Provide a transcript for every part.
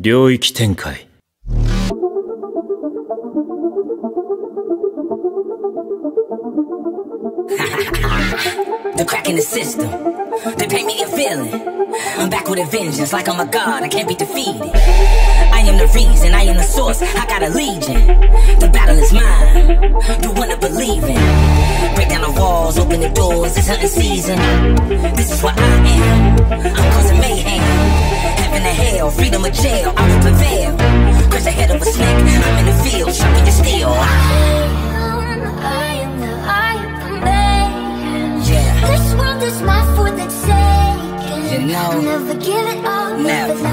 领域展开 The crack in the system. They paint me a villain. I'm back with a vengeance, like I'm a god, I can't be defeated. I am the reason, I am the source, I got a legion. The battle is mine, you wanna believe in. Break down the walls, open the doors, it's hunting season. This is what I am, or jail, I will prevail. Cause the head of a snake, I'm in the field, sharpening your steel. I am the, I am the man. Yeah. This world is my for the taking. You know. I'll never give it all. Never.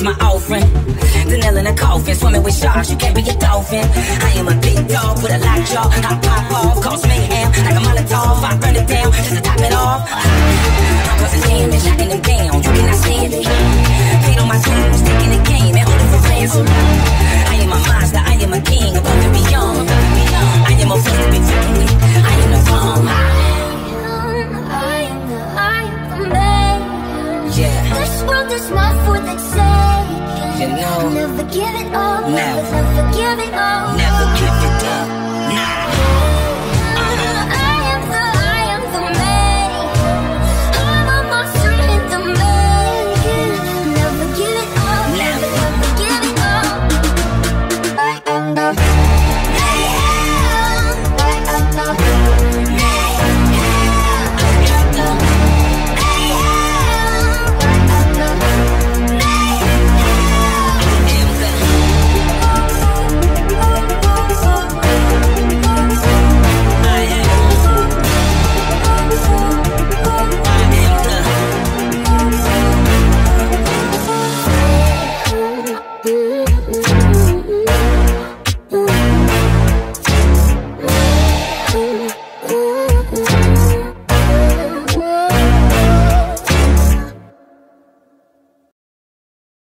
Is my offering. The nail in a coffin, swimming with sharks. You can't be a dolphin. I am a big dog with a lock jaw. I pop off, cause mayhem like a Molotov. I burn it down just to top it off. I'm causing damage, knocking them down. You cannot stand it. Paid on my dues, taking the game and holding for ransom. I am a monster. I am a king above and beyond. I am a force to be reckoned. I am the bomb. I am the, I am the man. Yeah. This world is not for the taking. You know. Never give it all. Never. never give it all.